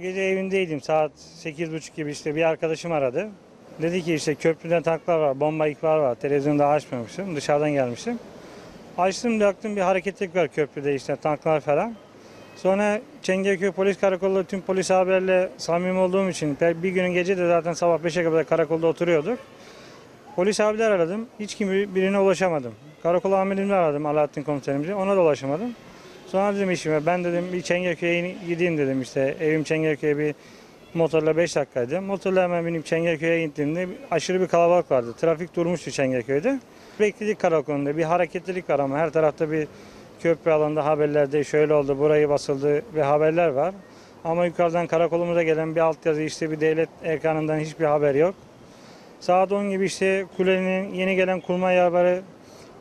Gece evimdeydim saat 8.30 gibi işte bir arkadaşım aradı. Dedi ki işte köprüden tanklar var, bomba ihbar var. Televizyonda açmamışım, dışarıdan gelmiştim. Açtım baktım bir hareketlik var köprüde işte tanklar falan. Sonra Çengelköy Polis Karakolu tüm polis haberle samimi olduğum için bir günün gece de zaten sabah 5'e kadar karakolda oturuyorduk. Polis abiler aradım. Hiç kim birine ulaşamadım. Karakol amirini aradım Alaaddin komiserimizi. Ona da ulaşamadım. Sonra dedim işime ben dedim bir Çengelköy'e gideyim dedim işte. Evim Çengelköy'e bir motorla 5 dakikaydı. Motorla hemen binip Çengelköy'e gittiğimde aşırı bir kalabalık vardı. Trafik durmuştu Çengelköy'de. Bekledik karakolunda bir hareketlilik var ama her tarafta bir köprü alanında haberlerde şöyle oldu, burayı basıldı ve haberler var. Ama yukarıdan karakolumuza gelen bir altyazı işte bir devlet erkanından hiçbir haber yok. Saat 10 gibi işte kulenin yeni gelen kurmay yabarı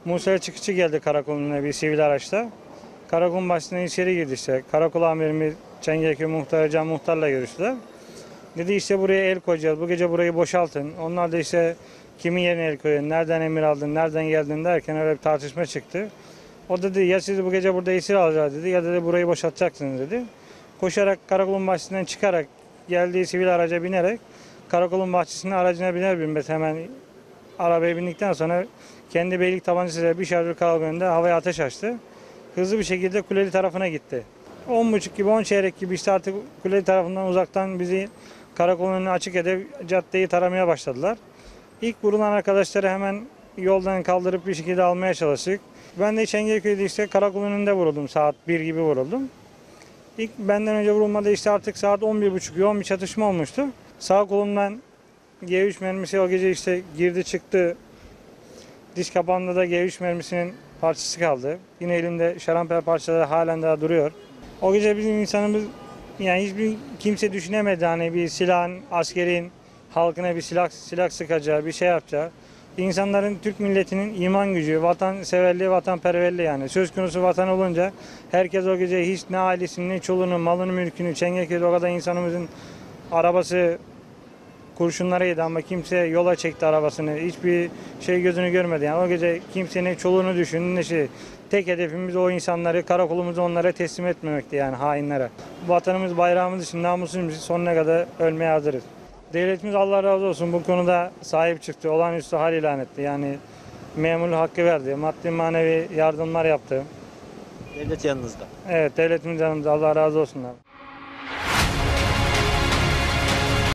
Musa Çıkıcı geldi karakoluna bir sivil araçta. Karakolun başından içeri girdi işte. Karakol amirimiz Çengelköy Muhtarı Can Muhtar'la görüştüler. Dedi işte buraya el koyacağız. Bu gece burayı boşaltın. Onlar da işte kimin yerine el koyun, nereden emir aldın, nereden geldin derken öyle bir tartışma çıktı. O dedi ya siz bu gece burada esir alacağız dedi ya dedi burayı boşaltacaksınız dedi. Koşarak karakolun bahçesinden çıkarak geldiği sivil araca binerek karakolun bahçesine aracına biner binmez hemen arabaya bindikten sonra kendi beylik tabancasıyla bir şarjör karakol önünde havaya ateş açtı. Hızlı bir şekilde kuleli tarafına gitti. 10.30 gibi 10 çeyrek gibi işte artık kuleli tarafından uzaktan bizi karakolun önüne açık edip caddeyi taramaya başladılar. İlk vurulan arkadaşları hemen yoldan kaldırıp bir şekilde almaya çalıştık. Ben de Çengelköy'de işte karakolun önünde vuruldum. Saat 1 gibi vuruldum. İlk benden önce vurulmada işte artık saat 11.30 yoğun bir çatışma olmuştu. Sağ kolumdan G3 mermisi o gece işte girdi çıktı. Diş kapağımda da G3 mermisinin parçası kaldı. Yine elimde şarampol parçaları halen daha duruyor. O gece bizim insanımız yani hiçbir kimse düşünemedi hani bir silahın, askerin halkına bir silah silah sıkacağı, bir şey yapacağı. İnsanların Türk milletinin iman gücü, vatanseverliği, vatanperverliği yani. Söz konusu vatan olunca herkes o gece hiç ne ailesini, ne çoluğunu, malını, mülkünü, Çengelköy'de o kadar insanımızın arabası kurşunlara yedi ama kimse yola çekti arabasını. Hiçbir şey gözünü görmedi. Yani o gece kimsenin çoluğunu düşündü ne şey. Tek hedefimiz o insanları, karakolumuzu onlara teslim etmemekti yani hainlere. Vatanımız, bayrağımız için namusumuz için sonuna kadar ölmeye hazırız. Devletimiz Allah razı olsun bu konuda sahip çıktı. Olağanüstü hal ilan etti. Yani memur hakkı verdi. Maddi manevi yardımlar yaptı. Devlet yanınızda. Evet devletimiz yanımızda Allah razı olsun.